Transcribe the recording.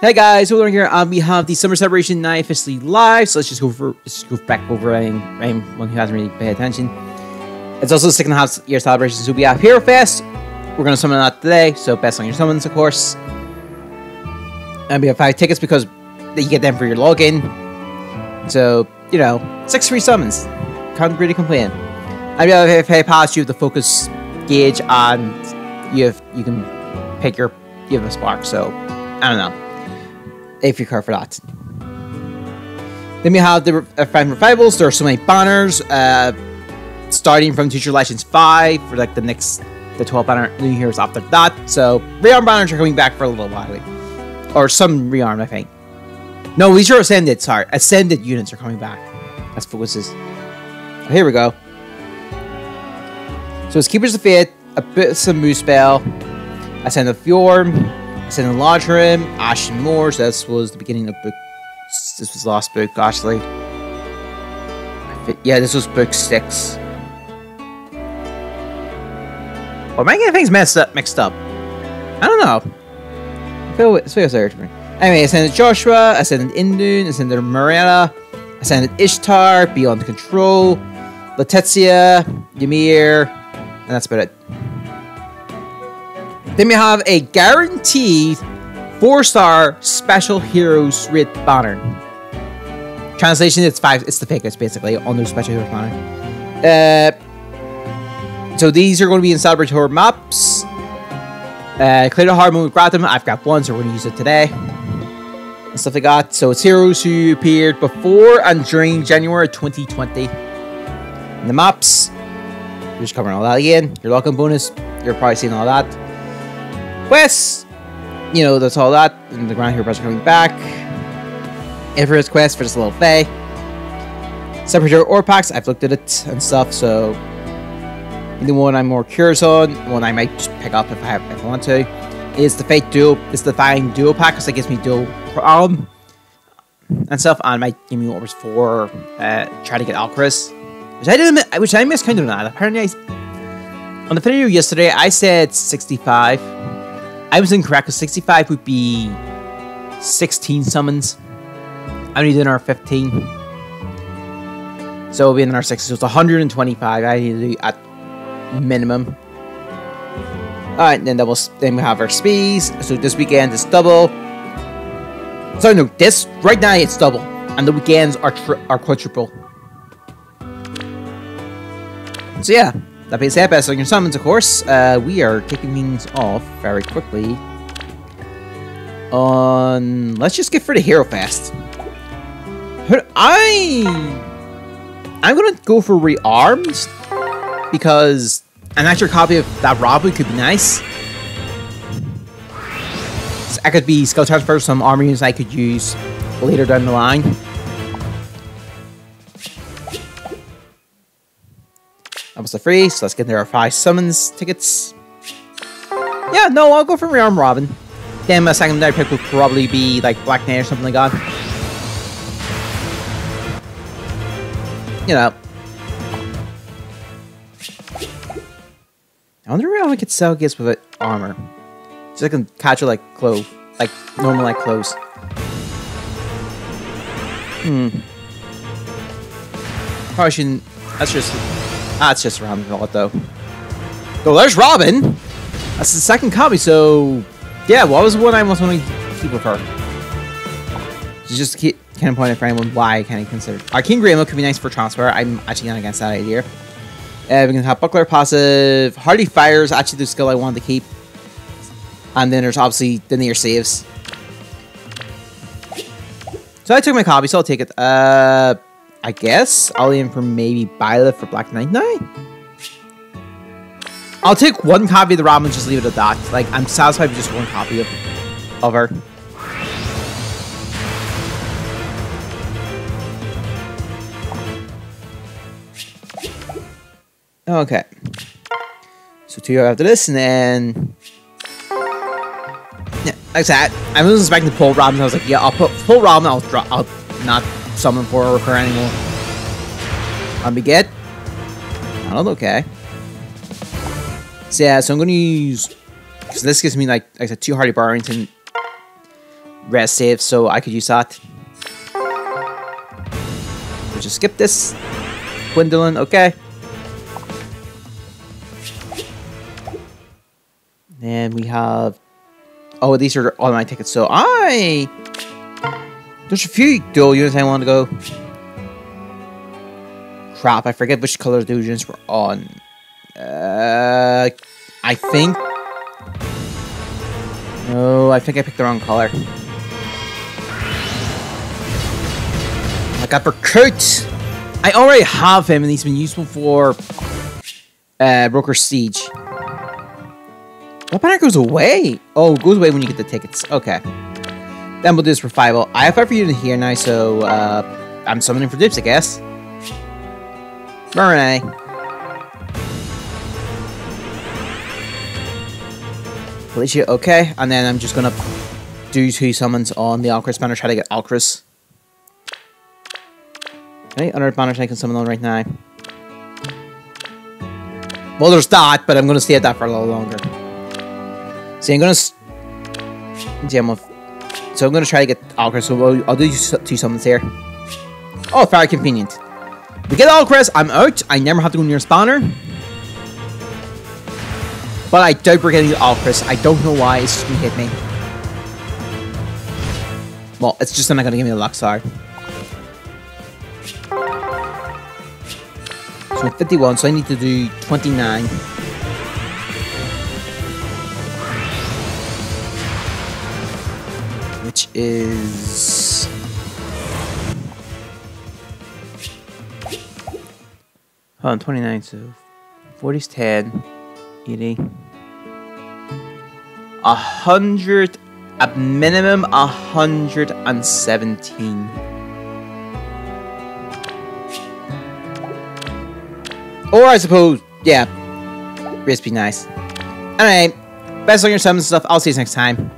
Hey guys, we're here on behalf of the Summer Celebration Night officially live. So let's just go for just go back over anyone anyone who hasn't really paid attention. It's also the second half year celebration, so we have Hero Fest. We're gonna summon that today, so best on your summons, of course. And we have five tickets because you get them for your login. So you know, six free summons. Can't really complain. And we have pay pass. You have the focus gauge on. You have you can pick your you have a spark. So I don't know if you care for that. Then we have the uh, Fan Revivals. There are so many banners, uh, starting from Teacher Legends 5 for like the next, the 12 banner new heroes after that. So rearm banners are coming back for a little while. Or some rearm, I think. No, these are Ascended, sorry. Ascended units are coming back. That's focuses. Oh, here we go. So it's Keepers of Fate, a bit of some Moose Spell, Ascended Fjorm, it's in the Lodge Room, Ashen Moors, this was the beginning of book... This was last book, actually. Yeah, this was book 6. Or am I getting things messed up, mixed up? I don't know. I feel, it feels weird to me. Anyway, Ascended Joshua, Ascended Idunn, Ascended Morella, Ascended Ishtar, Beyond Control, Latetia, Ymir, and that's about it. Then we have a guaranteed four-star special heroes rate banner. Translation: It's five. It's the pickets basically on those special heroes banner. Uh, so these are going to be in celebratory maps. Uh, clear the hard mode, grab them. I've got one, so we're going to use it today. And stuff like that. So it's heroes who appeared before and during January 2020. And the maps. Just covering all that again. Your locking bonus. You're probably seeing all that quests. You know, that's all that. And the ground hero are coming back. Everest quest for a little Fae. Separator ore packs, I've looked at it and stuff, so the one I'm more curious on, one I might just pick up if I have, if I want to, is the Fate Duo. It's the Fine Duo pack because it gives me dual arm and stuff, and might give me orders for uh, try to get Alcryst, which I didn't, which I miscounted on that. Apparently, I, on the video yesterday, I said 65. I was incorrect because 65 would be 16 summons. I did our 15. So it'll be in our 60. So it's 125 I need to do at minimum. Alright, then double then we have our speeds. So this weekend is double. So no, this right now it's double. And the weekends are are quadruple. So yeah, that being said, best on your summons, of course, uh, we are kicking things off very quickly. On, let's just get for the Hero Fest. I, I'm gonna go for rearmed because an extra copy of that Robin could be nice. I could be skill transfer some armor units I could use later down the line. Almost a free, so let's get there our five summons tickets. Yeah, no, I'll go for Rearm Robin. Then my second secondary pick would probably be like Black Knight or something like that. You know. I wonder how I could sell gifts with armor. Just like a casual like clothes. Like normal like clothes. Hmm. Probably shouldn't that's just that's just Robin Vault, though. Oh, there's Robin! That's the second copy, so... Yeah, what was the one I was wanting to keep with her? Just keep, of point out for anyone why I of consider... Arcane Greymail could be nice for transfer. I'm actually not against that idea. Uh, we can have Buckler passive. Hardy Fires, actually the skill I wanted to keep. And then there's obviously the near saves. So I took my copy, so I'll take it. Uh... I guess I'll aim for maybe Byleth for Black Knight Knight. I'll take one copy of the Robin and just leave it at that. Like, I'm satisfied with just one copy of, of her. Okay. So two after this, and then... Yeah, like that. I was expecting to pull Robin, I was like, yeah, I'll put pull Robin, I'll I'll not summon for her anymore. I'm get. Oh, okay. So yeah, so I'm gonna use because this gives me like like I said two Hardy Barrington. rest save, so I could use that. We'll just skip this. Gwendolyn, okay. Then we have... Oh, these are all my tickets, so I... There's a few dual units I want to go. Crap, I forget which color dual units we're on. Uh, I think... No, I think I picked the wrong color. I got Recruit! I already have him and he's been useful for uh, Broker Siege. What banner goes away? Oh, goes away when you get the tickets. Okay. Then we'll do this for Revival. I have five for you unit here now, so uh, I'm summoning for dips, I guess. Marinette. Felicia, okay. And then I'm just gonna do two summons on the Alcryst banner, try to get Alcryst. Okay, other banners I can summon on right now. Well, there's that, but I'm going to stay at that for a little longer. See, I'm going to... Yeah, I'm so I'm going to try to get Alcryst, so I'll, I'll do two summons here. Oh, very convenient. We get Alcryst, I'm out. I never have to go near a spawner. But I doubt we're getting Alcryst. I don't know why, it's just going to hit me. Well, it's just not going to give me the Luxar. So 51, so I need to do 29. Which is... On, 29, so 40 is 10, 80. A hundred, a minimum a hundred and seventeen. Or I suppose, yeah, risk be nice. Alright, best on your summons stuff. I'll see you next time.